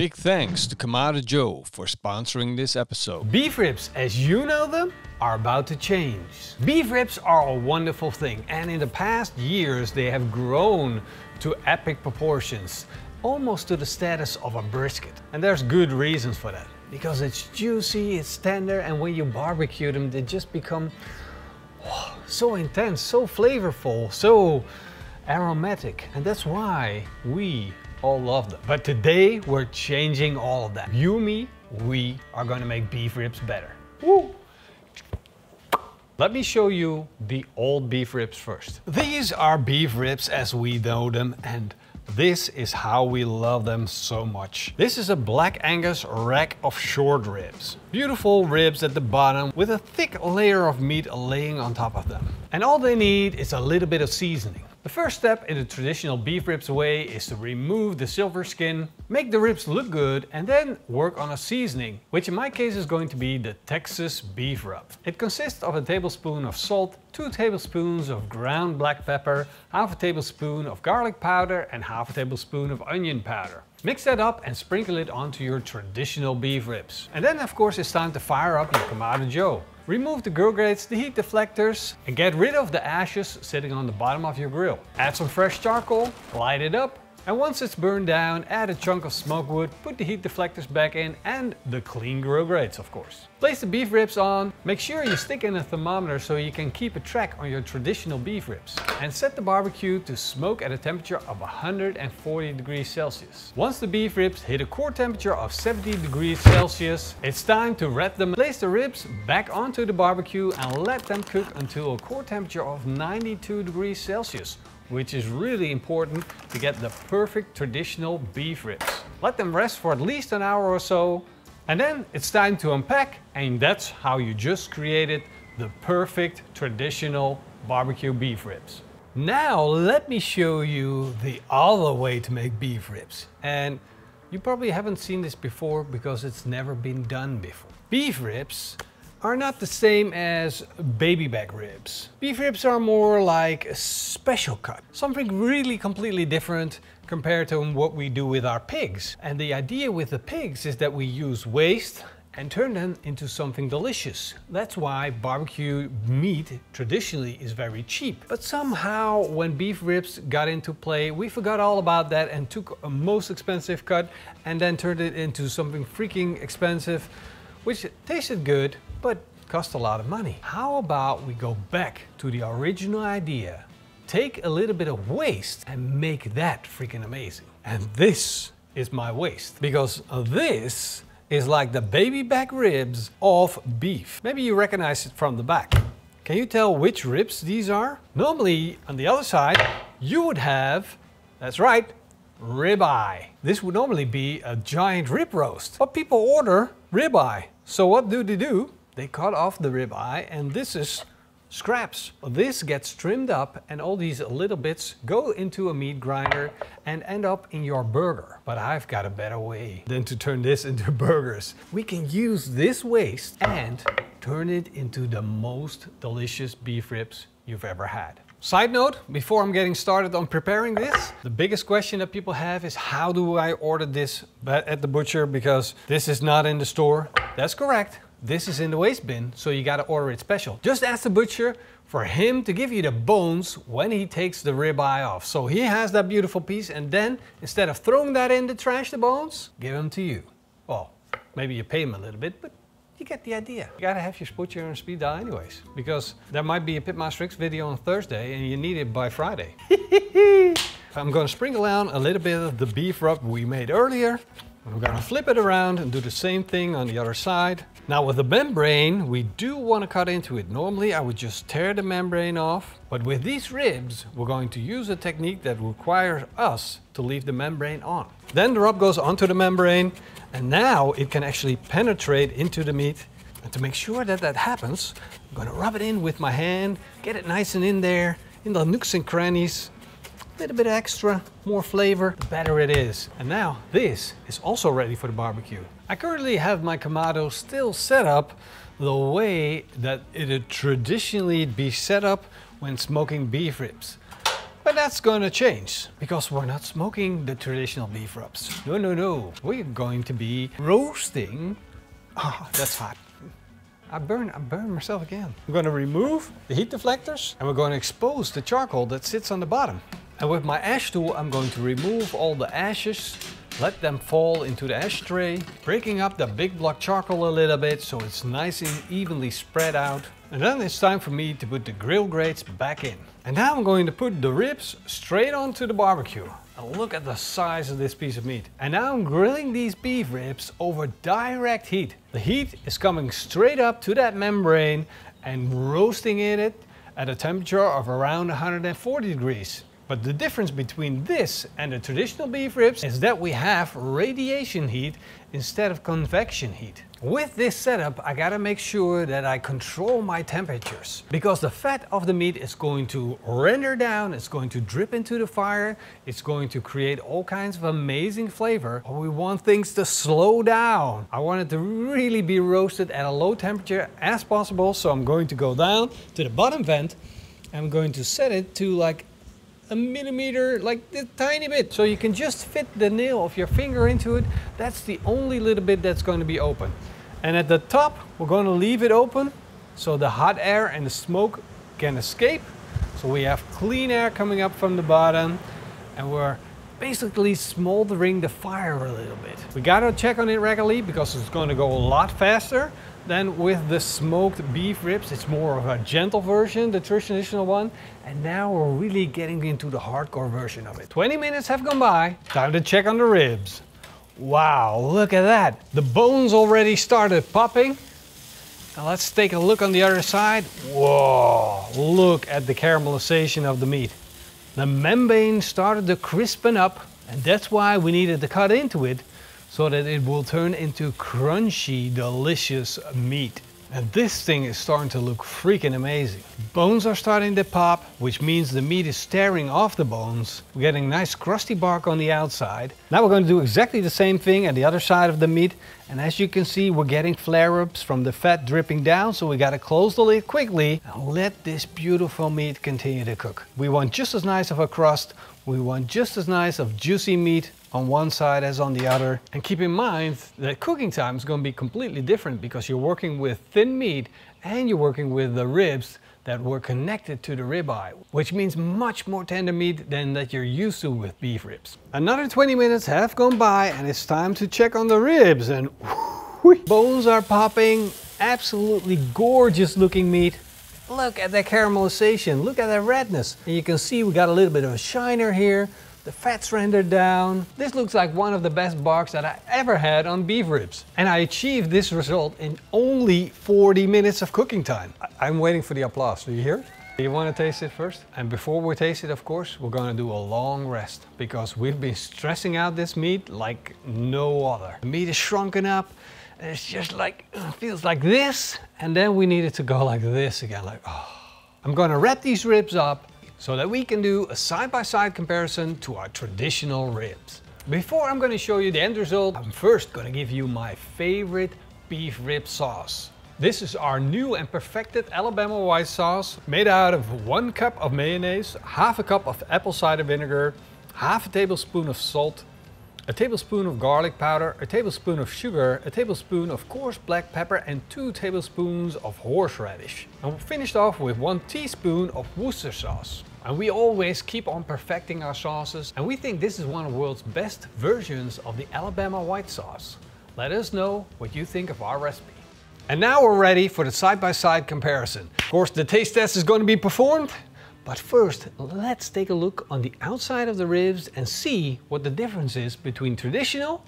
Big thanks to Kamado Joe for sponsoring this episode. Beef ribs, as you know them, are about to change. Beef ribs are a wonderful thing, and in the past years they have grown to epic proportions, almost to the status of a brisket. And there's good reasons for that. Because it's juicy, it's tender, and when you barbecue them, they just become oh, so intense, so flavorful, so aromatic. And that's why we all love them. But today we're changing all of that. You, me, we are gonna make beef ribs better. Woo! Let me show you the old beef ribs first. These are beef ribs as we know them and this is how we love them so much. This is a Black Angus rack of short ribs. Beautiful ribs at the bottom with a thick layer of meat laying on top of them. And all they need is a little bit of seasoning. The first step in the traditional beef ribs way is to remove the silver skin, make the ribs look good and then work on a seasoning, which in my case is going to be the Texas beef rub. It consists of a tablespoon of salt, 2 tablespoons of ground black pepper, half a tablespoon of garlic powder and half a tablespoon of onion powder. Mix that up and sprinkle it onto your traditional beef ribs. And then of course it's time to fire up your Kamado Joe. Remove the grill grates, the heat deflectors, and get rid of the ashes sitting on the bottom of your grill. Add some fresh charcoal, light it up, and once it's burned down, add a chunk of smoke wood, put the heat deflectors back in and the clean grill grates of course. Place the beef ribs on, make sure you stick in a thermometer so you can keep a track on your traditional beef ribs. And set the barbecue to smoke at a temperature of 140 degrees Celsius. Once the beef ribs hit a core temperature of 70 degrees Celsius, it's time to wrap them. Place the ribs back onto the barbecue and let them cook until a core temperature of 92 degrees Celsius which is really important to get the perfect traditional beef ribs. Let them rest for at least an hour or so, and then it's time to unpack, and that's how you just created the perfect traditional barbecue beef ribs. Now let me show you the other way to make beef ribs. And you probably haven't seen this before because it's never been done before. Beef ribs are not the same as baby back ribs. Beef ribs are more like a special cut, something really completely different compared to what we do with our pigs. And the idea with the pigs is that we use waste and turn them into something delicious. That's why barbecue meat traditionally is very cheap. But somehow when beef ribs got into play, we forgot all about that and took a most expensive cut and then turned it into something freaking expensive, which tasted good, but cost a lot of money. How about we go back to the original idea, take a little bit of waste and make that freaking amazing. And this is my waste because this is like the baby back ribs of beef. Maybe you recognize it from the back. Can you tell which ribs these are? Normally on the other side you would have, that's right, ribeye. This would normally be a giant rib roast, but people order ribeye. So what do they do? They cut off the ribeye and this is scraps. This gets trimmed up and all these little bits go into a meat grinder and end up in your burger. But I've got a better way than to turn this into burgers. We can use this waste and turn it into the most delicious beef ribs you've ever had. Side note, before I'm getting started on preparing this, the biggest question that people have is how do I order this at the butcher because this is not in the store? That's correct. This is in the waste bin, so you gotta order it special. Just ask the butcher for him to give you the bones when he takes the ribeye off. So he has that beautiful piece and then instead of throwing that in the trash, the bones, give them to you. Well, maybe you pay him a little bit, but you get the idea. You gotta have your butcher on speed dial anyways, because there might be a Pitmaster X video on Thursday and you need it by Friday. I'm gonna sprinkle down a little bit of the beef rub we made earlier. I'm gonna flip it around and do the same thing on the other side. Now with the membrane, we do want to cut into it. Normally I would just tear the membrane off, but with these ribs, we're going to use a technique that requires us to leave the membrane on. Then the rub goes onto the membrane, and now it can actually penetrate into the meat. And to make sure that that happens, I'm gonna rub it in with my hand, get it nice and in there, in the nooks and crannies, little bit extra, more flavor, the better it is. And now this is also ready for the barbecue. I currently have my Kamado still set up the way that it would traditionally be set up when smoking beef ribs. But that's gonna change because we're not smoking the traditional beef ribs. No, no, no. We're going to be roasting. Oh, that's hot. I burn, I burn myself again. I'm gonna remove the heat deflectors and we're gonna expose the charcoal that sits on the bottom. And with my ash tool, I'm going to remove all the ashes, let them fall into the ashtray, breaking up the big block charcoal a little bit so it's nice and evenly spread out. And then it's time for me to put the grill grates back in. And now I'm going to put the ribs straight onto the barbecue. And look at the size of this piece of meat. And now I'm grilling these beef ribs over direct heat. The heat is coming straight up to that membrane and roasting in it at a temperature of around 140 degrees. But the difference between this and the traditional beef ribs is that we have radiation heat instead of convection heat. With this setup, I gotta make sure that I control my temperatures because the fat of the meat is going to render down, it's going to drip into the fire, it's going to create all kinds of amazing flavor. But we want things to slow down. I want it to really be roasted at a low temperature as possible. So I'm going to go down to the bottom vent. I'm going to set it to like a millimeter, like a tiny bit. So you can just fit the nail of your finger into it. That's the only little bit that's going to be open. And at the top, we're going to leave it open so the hot air and the smoke can escape. So we have clean air coming up from the bottom and we're basically smoldering the fire a little bit. We gotta check on it regularly because it's to go a lot faster than with the smoked beef ribs. It's more of a gentle version, the traditional one. And now we're really getting into the hardcore version of it. 20 minutes have gone by, time to check on the ribs. Wow, look at that. The bones already started popping. Now let's take a look on the other side. Whoa, look at the caramelization of the meat. The membrane started to crispen up and that's why we needed to cut into it so that it will turn into crunchy, delicious meat. And this thing is starting to look freaking amazing. Bones are starting to pop, which means the meat is tearing off the bones. We're getting nice crusty bark on the outside. Now we're going to do exactly the same thing at the other side of the meat. And as you can see, we're getting flare-ups from the fat dripping down. So we got to close the lid quickly and let this beautiful meat continue to cook. We want just as nice of a crust. We want just as nice of juicy meat on one side as on the other. And keep in mind that cooking time is going to be completely different because you're working with thin meat and you're working with the ribs that were connected to the ribeye, which means much more tender meat than that you're used to with beef ribs. Another 20 minutes have gone by and it's time to check on the ribs and bones are popping, absolutely gorgeous looking meat. Look at that caramelization, look at that redness. And you can see we got a little bit of a shiner here, the fat's rendered down. This looks like one of the best barks that I ever had on beef ribs. And I achieved this result in only 40 minutes of cooking time. I am waiting for the applause, do you hear it? Do you want to taste it first? And before we taste it, of course, we're going to do a long rest because we've been stressing out this meat like no other. The meat is shrunken up and it's just like, it feels like this. And then we need it to go like this again, like, oh. I'm going to wrap these ribs up so that we can do a side-by-side -side comparison to our traditional ribs. Before I'm going to show you the end result, I'm first going to give you my favorite beef rib sauce. This is our new and perfected Alabama white sauce made out of one cup of mayonnaise, half a cup of apple cider vinegar, half a tablespoon of salt, a tablespoon of garlic powder, a tablespoon of sugar, a tablespoon of coarse black pepper and two tablespoons of horseradish. And we finished off with one teaspoon of Worcester sauce. And we always keep on perfecting our sauces and we think this is one of the world's best versions of the Alabama white sauce. Let us know what you think of our recipe. And now we're ready for the side-by-side -side comparison. Of course the taste test is going to be performed, but first let's take a look on the outside of the ribs and see what the difference is between traditional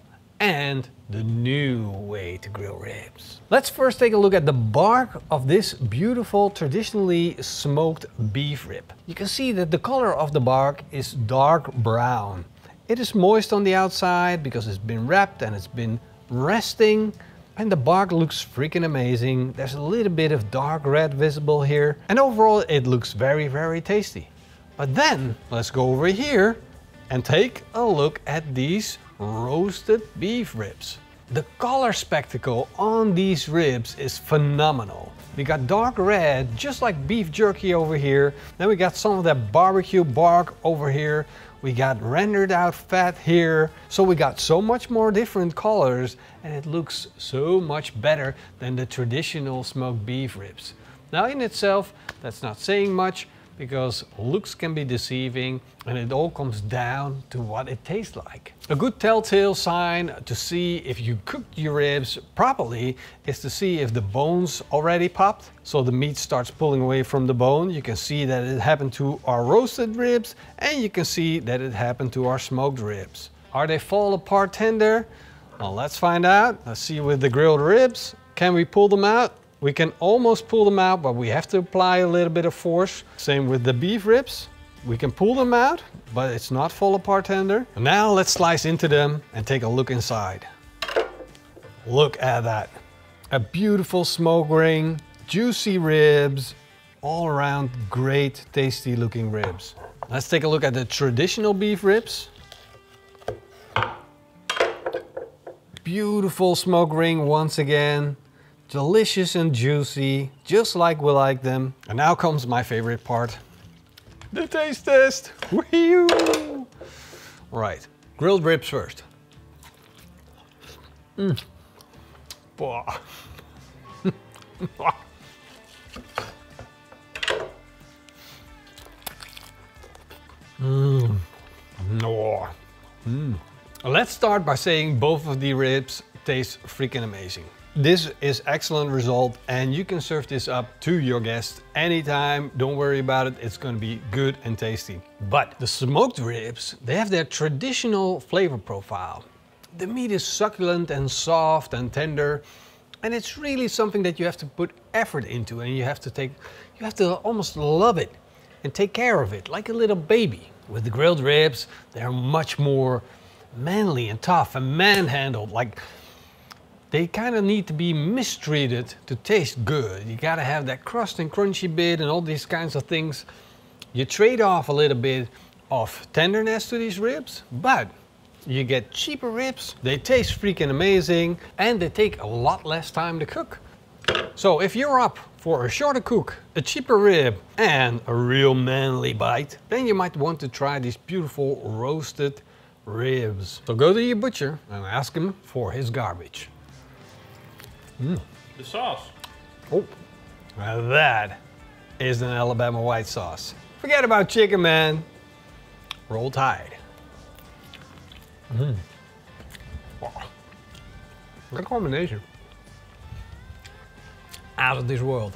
and the new way to grill ribs. Let's first take a look at the bark of this beautiful traditionally smoked beef rib. You can see that the color of the bark is dark brown. It is moist on the outside because it's been wrapped and it's been resting and the bark looks freaking amazing. There's a little bit of dark red visible here and overall it looks very very tasty. But then let's go over here and take a look at these roasted beef ribs. The color spectacle on these ribs is phenomenal. We got dark red, just like beef jerky over here. Then we got some of that barbecue bark over here. We got rendered out fat here. So we got so much more different colors and it looks so much better than the traditional smoked beef ribs. Now in itself, that's not saying much, because looks can be deceiving and it all comes down to what it tastes like. A good telltale sign to see if you cooked your ribs properly is to see if the bones already popped. So the meat starts pulling away from the bone. You can see that it happened to our roasted ribs and you can see that it happened to our smoked ribs. Are they fall apart tender? Well, let's find out. Let's see with the grilled ribs. Can we pull them out? We can almost pull them out, but we have to apply a little bit of force. Same with the beef ribs. We can pull them out, but it's not fall apart tender. Now let's slice into them and take a look inside. Look at that. A beautiful smoke ring, juicy ribs, all around great tasty looking ribs. Let's take a look at the traditional beef ribs. Beautiful smoke ring once again delicious and juicy, just like we like them. And now comes my favorite part, the taste test. Right, grilled ribs first. Mm. mm. No. Mm. Let's start by saying both of the ribs taste freaking amazing. This is excellent result and you can serve this up to your guests anytime. Don't worry about it, it's gonna be good and tasty. But the smoked ribs, they have their traditional flavor profile. The meat is succulent and soft and tender and it's really something that you have to put effort into and you have to take, you have to almost love it and take care of it like a little baby. With the grilled ribs, they're much more manly and tough and manhandled like they kind of need to be mistreated to taste good. You gotta have that crust and crunchy bit and all these kinds of things. You trade off a little bit of tenderness to these ribs, but you get cheaper ribs, they taste freaking amazing, and they take a lot less time to cook. So if you're up for a shorter cook, a cheaper rib, and a real manly bite, then you might want to try these beautiful roasted ribs. So go to your butcher and ask him for his garbage. Mm. The sauce. Oh, now that is an Alabama white sauce. Forget about chicken, man. Roll Tide. Mm. Wow. What a combination. Out of this world.